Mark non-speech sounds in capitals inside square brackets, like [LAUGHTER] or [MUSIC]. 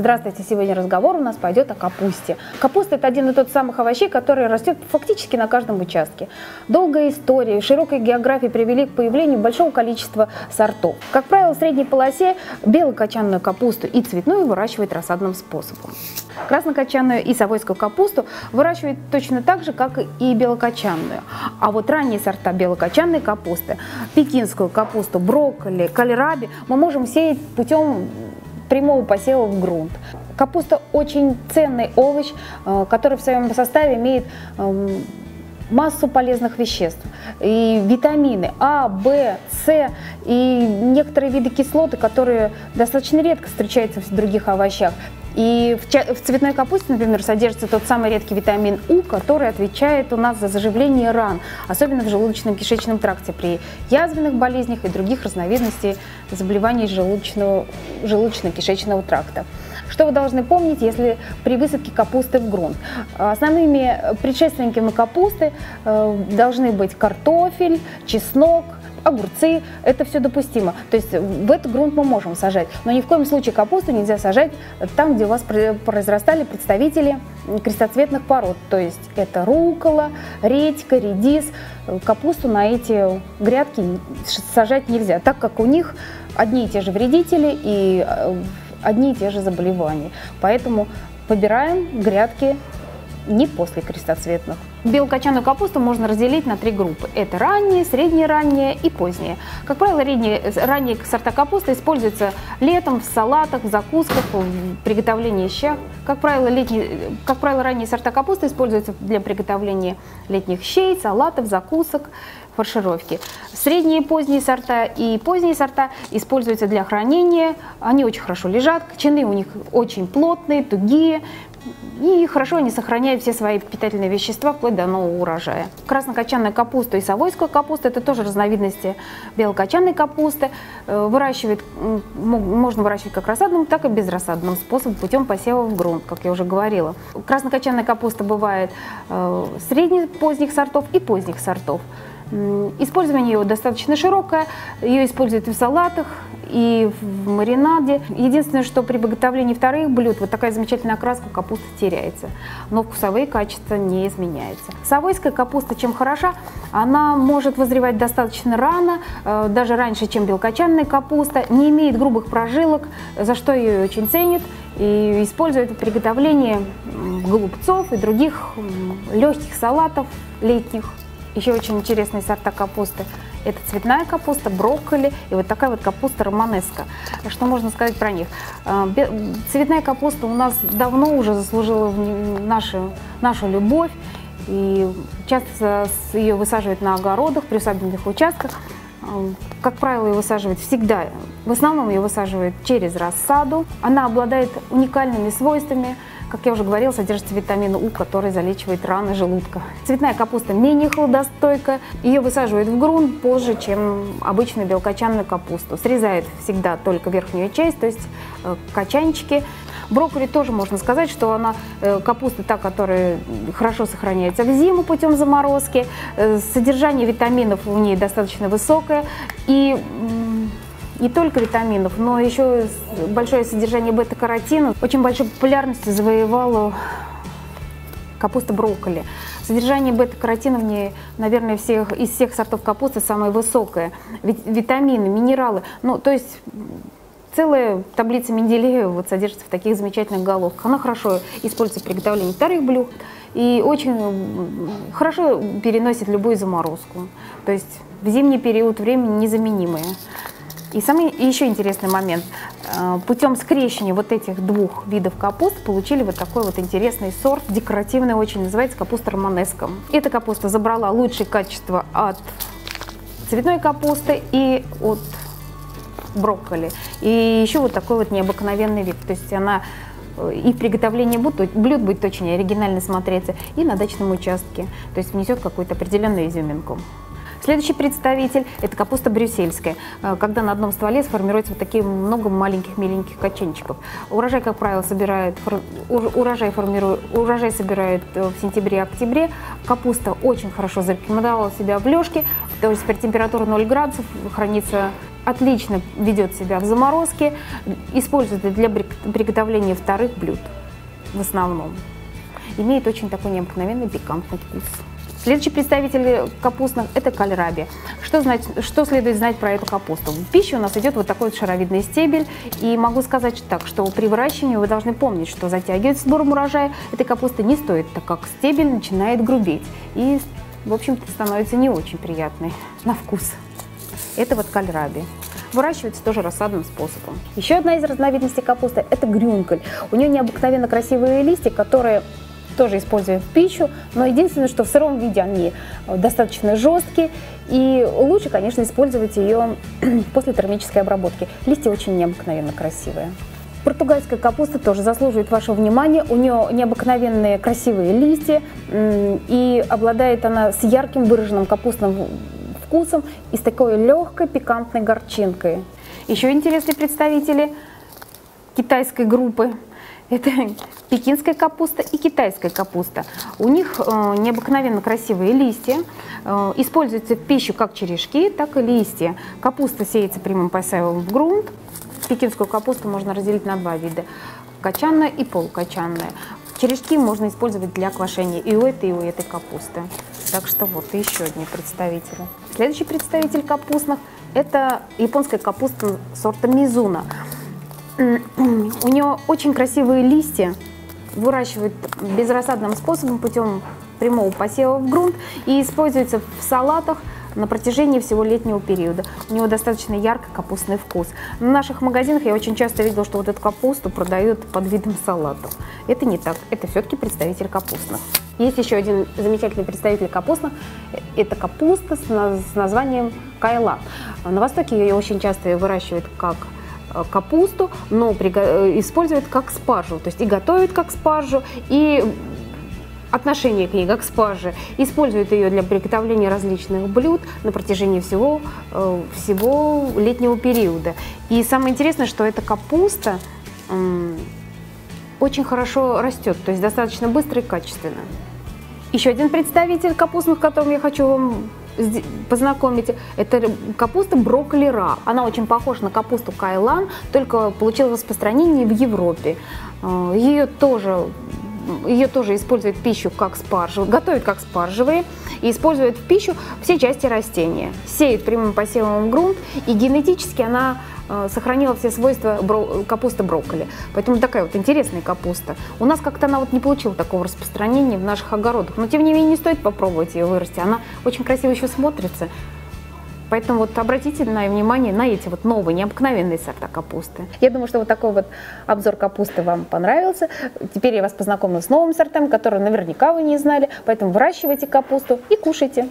Здравствуйте, сегодня разговор у нас пойдет о капусте. Капуста – это один из тот самых овощей, который растет фактически на каждом участке. Долгая история и широкая география привели к появлению большого количества сортов. Как правило, в средней полосе белокочанную капусту и цветную выращивают рассадным способом. Краснокочанную и совойскую капусту выращивают точно так же, как и белокочанную. А вот ранние сорта белокочанной капусты, пекинскую капусту, брокколи, кальраби мы можем сеять путем прямого посева в грунт. Капуста очень ценный овощ, э, который в своем составе имеет эм, массу полезных веществ. И витамины А, В, С и некоторые виды кислоты, которые достаточно редко встречаются в других овощах. И в цветной капусте, например, содержится тот самый редкий витамин У, который отвечает у нас за заживление ран, особенно в желудочном кишечном тракте при язвенных болезнях и других разновидностей заболеваний желудочно-кишечного тракта. Что вы должны помнить, если при высадке капусты в грунт? Основными предшественниками капусты э, должны быть картофель, чеснок, огурцы, это все допустимо. То есть в этот грунт мы можем сажать, но ни в коем случае капусту нельзя сажать там, где у вас произрастали представители крестоцветных пород. То есть это рукола, редька, редис. Капусту на эти грядки сажать нельзя, так как у них одни и те же вредители и э, одни и те же заболевания. Поэтому выбираем грядки не после крестоцветных. Белокочанную капусту можно разделить на три группы. Это ранние, средние ранние и поздние. Как правило, ранние, ранние сорта капусты используются летом в салатах, в закусках, в приготовлении ща. Как правило, летние, как правило, ранние сорта капусты используются для приготовления летних щей, салатов, закусок, фаршировки. Средние и поздние сорта и поздние сорта используются для хранения. Они очень хорошо лежат, чины у них очень плотные, тугие, и хорошо они сохраняют все свои питательные вещества вплоть до нового урожая. Краснокочанная капуста и совойская капуста – это тоже разновидности белокочанной капусты. Э, выращивать, можно выращивать как рассадным, так и безрассадным способом путем посева в грунт, как я уже говорила. Краснокочанная капуста бывает э, средних поздних сортов и поздних сортов. Использование ее достаточно широкое, ее используют и в салатах, и в маринаде. Единственное, что при приготовлении вторых блюд вот такая замечательная окраска капусты теряется, но вкусовые качества не изменяются. Совойская капуста чем хороша? Она может вызревать достаточно рано, э, даже раньше, чем белокочанная капуста, не имеет грубых прожилок, за что ее очень ценят и используют в приготовлении голубцов и других легких салатов летних. Еще очень интересные сорта капусты. Это цветная капуста, брокколи и вот такая вот капуста романеска. Что можно сказать про них? А, цветная капуста у нас давно уже заслужила нашу, нашу любовь. И часто ее высаживают на огородах, при усадебных участках. А, как правило, ее высаживают всегда. В основном ее высаживают через рассаду. Она обладает уникальными свойствами – как я уже говорила, содержится витамин У, который залечивает раны желудка. Цветная капуста менее холодостойкая. Ее высаживают в грунт позже, чем обычную белокочанную капусту. Срезают всегда только верхнюю часть, то есть э, качанчики. Брокколи тоже можно сказать, что она э, капуста та, которая хорошо сохраняется в зиму путем заморозки. Э, содержание витаминов в ней достаточно высокое. И не только витаминов, но еще большое содержание бета-каротина. Очень большой популярностью завоевала капуста брокколи. Содержание бета-каротина в ней, наверное, всех, из всех сортов капусты самое высокое. Витамины, минералы, ну, то есть целая таблица Менделеева вот содержится в таких замечательных головках. Она хорошо используется при приготовлении вторых блюд и очень хорошо переносит любую заморозку. То есть в зимний период времени незаменимая. И самый еще интересный момент. Э, путем скрещивания вот этих двух видов капуст получили вот такой вот интересный сорт, декоративный очень, называется капуста романеска. Эта капуста забрала лучшие качества от цветной капусты и от брокколи. И еще вот такой вот необыкновенный вид. То есть она э, и в приготовлении блюд, блюд будет очень оригинально смотреться, и на дачном участке. То есть внесет какую-то определенную изюминку. Следующий представитель – это капуста брюссельская, э, когда на одном стволе сформируется вот такие много маленьких миленьких качанчиков. Урожай, как правило, собирают, урожай, формируют, урожай собирают э, в сентябре-октябре. Капуста очень хорошо зарекомендовала себя в лёжке, то есть при температуре 0 градусов хранится отлично ведет себя в заморозке, используется для приготовления вторых блюд в основном. Имеет очень такой необыкновенный пикантный вкус. Следующий представитель капустных – это кальраби. Что, знать, что следует знать про эту капусту? В пищу у нас идет вот такой вот шаровидный стебель. И могу сказать так, что при выращивании вы должны помнить, что затягивать сбором урожая этой капусты не стоит, так как стебель начинает грубеть. И, в общем-то, становится не очень приятной на вкус. Это вот кальраби выращивается тоже рассадным способом. Еще одна из разновидностей капусты – это грюнколь. У нее необыкновенно красивые листья, которые тоже используем в пищу, но единственное, что в сыром виде они э, достаточно жесткие, и лучше, конечно, использовать ее [CLEARS THROAT] после термической обработки. Листья очень необыкновенно красивые. Португальская капуста тоже заслуживает вашего внимания. У нее необыкновенные красивые листья, и обладает она с ярким выраженным капустным вкусом и с такой легкой пикантной горчинкой. Еще интересные представители китайской группы это пекинская капуста и китайская капуста. У них э, необыкновенно красивые листья. Э, используются в пищу как черешки, так и листья. Капуста сеется прямым посевом в грунт. Пекинскую капусту можно разделить на два вида. Качанная и полукачанная. Черешки можно использовать для квашения и у этой, и у этой капусты. Так что вот еще одни представители. Следующий представитель капустных – это японская капуста сорта Мизуна. У нее очень красивые листья, выращивают безрассадным способом путем прямого посева в грунт и используется в салатах на протяжении всего летнего периода. У него достаточно яркий капустный вкус. В наших магазинах я очень часто видела, что вот эту капусту продают под видом салатов. Это не так, это все-таки представитель капустных. Есть еще один замечательный представитель капустных. Это капуста с названием кайла. На Востоке ее очень часто выращивают как капусту, но э, используют как спаржу, то есть и готовят как спаржу, и отношение к ней как к спарже, используют ее для приготовления различных блюд на протяжении всего, э, всего летнего периода. И самое интересное, что эта капуста очень хорошо растет, то есть достаточно быстро и качественно. Еще один представитель капустных, которым я хочу вам познакомить. Это капуста брокколи ра. Она очень похожа на капусту кайлан, только получила распространение в Европе. Э, ее тоже ее тоже используют в пищу как спаржевые, готовят как спаржевые и используют в пищу все части растения. Сеют прямым посевом в грунт, и генетически она сохранила все свойства бро капусты брокколи. Поэтому такая вот интересная капуста. У нас как-то она вот не получила такого распространения в наших огородах, но тем не менее не стоит попробовать ее вырасти. Она очень красиво еще смотрится. Поэтому вот обратите на внимание на эти вот новые, необыкновенные сорта капусты. Я думаю, что вот такой вот обзор капусты вам понравился. Теперь я вас познакомлю с новыми сортами, которые наверняка вы не знали. Поэтому выращивайте капусту и кушайте.